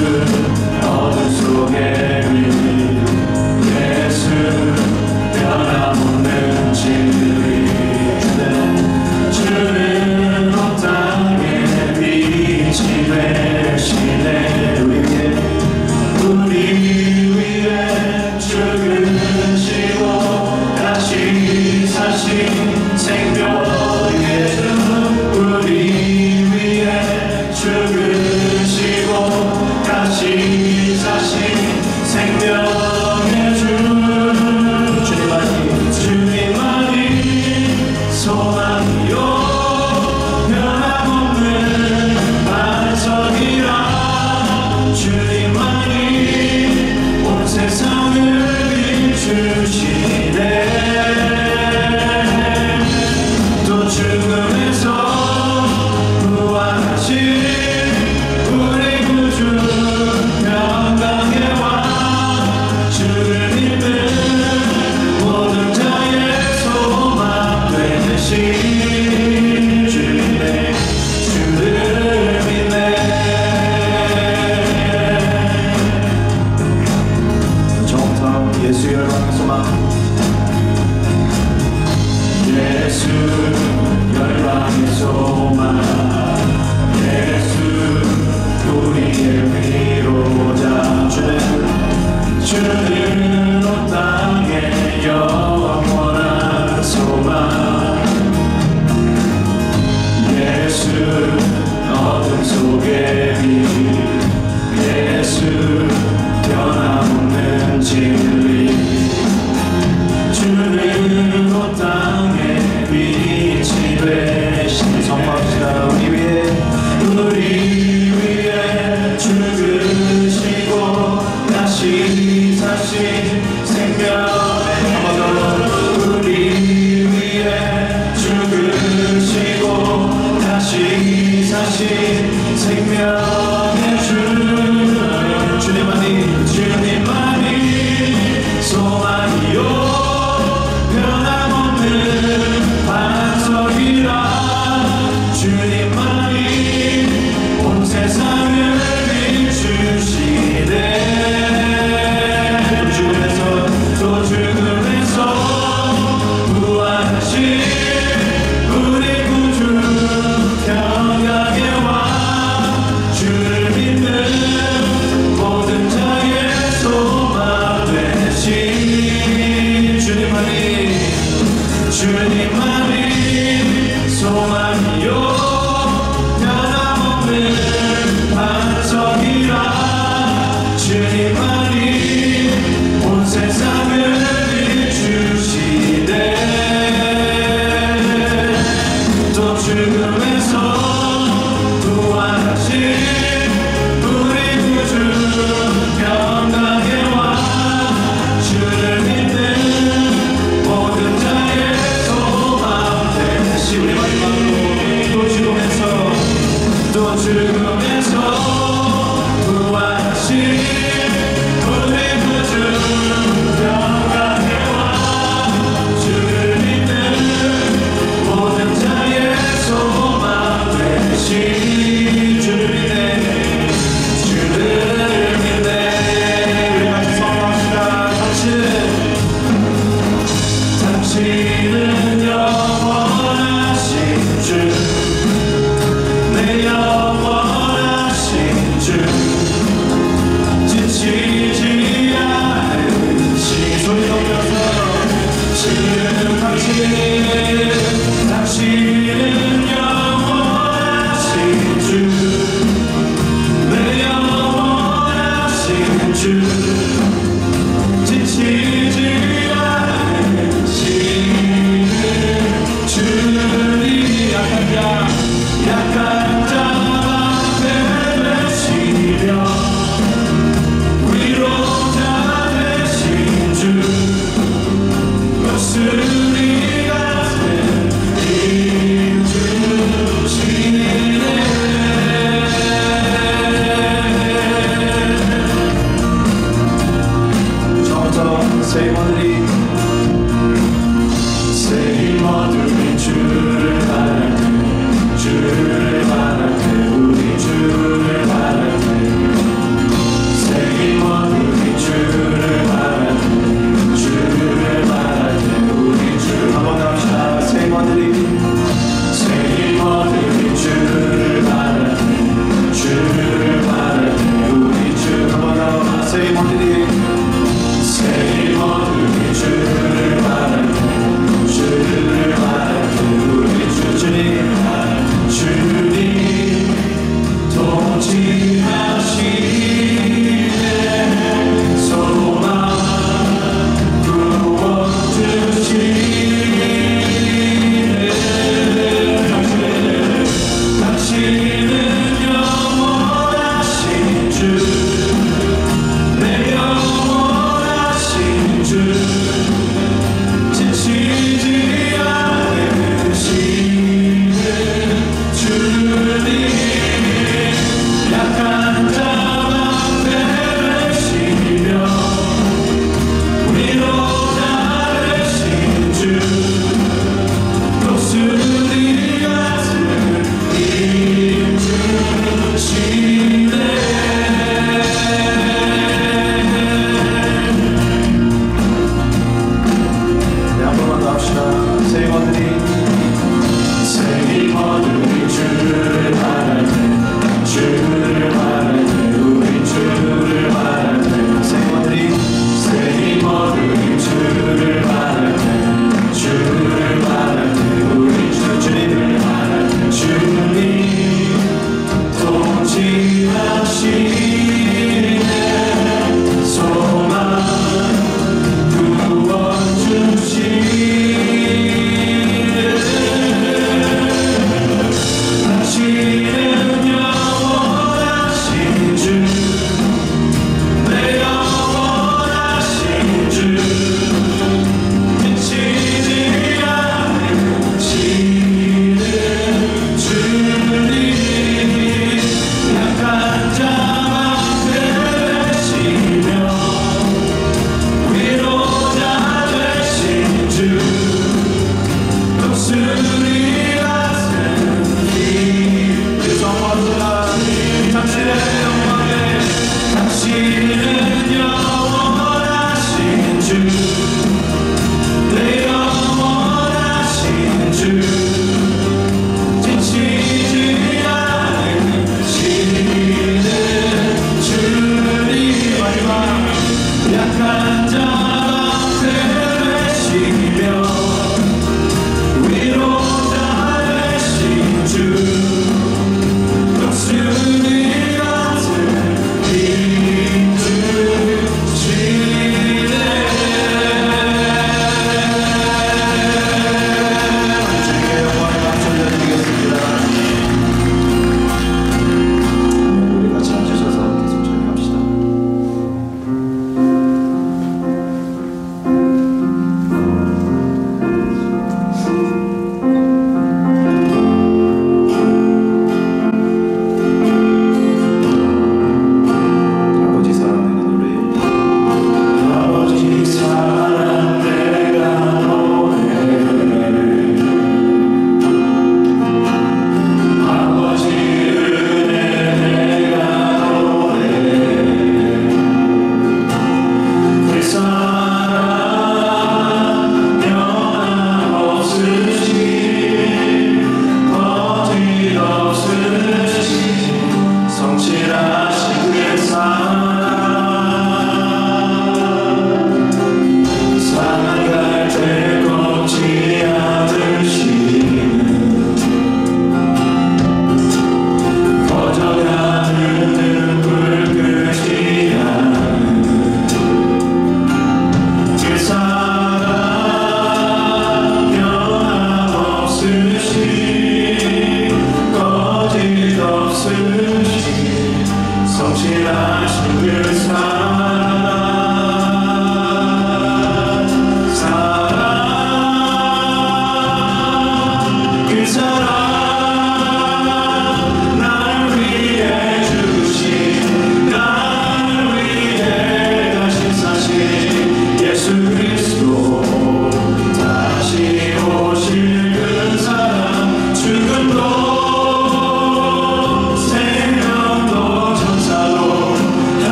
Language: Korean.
good. 주는 to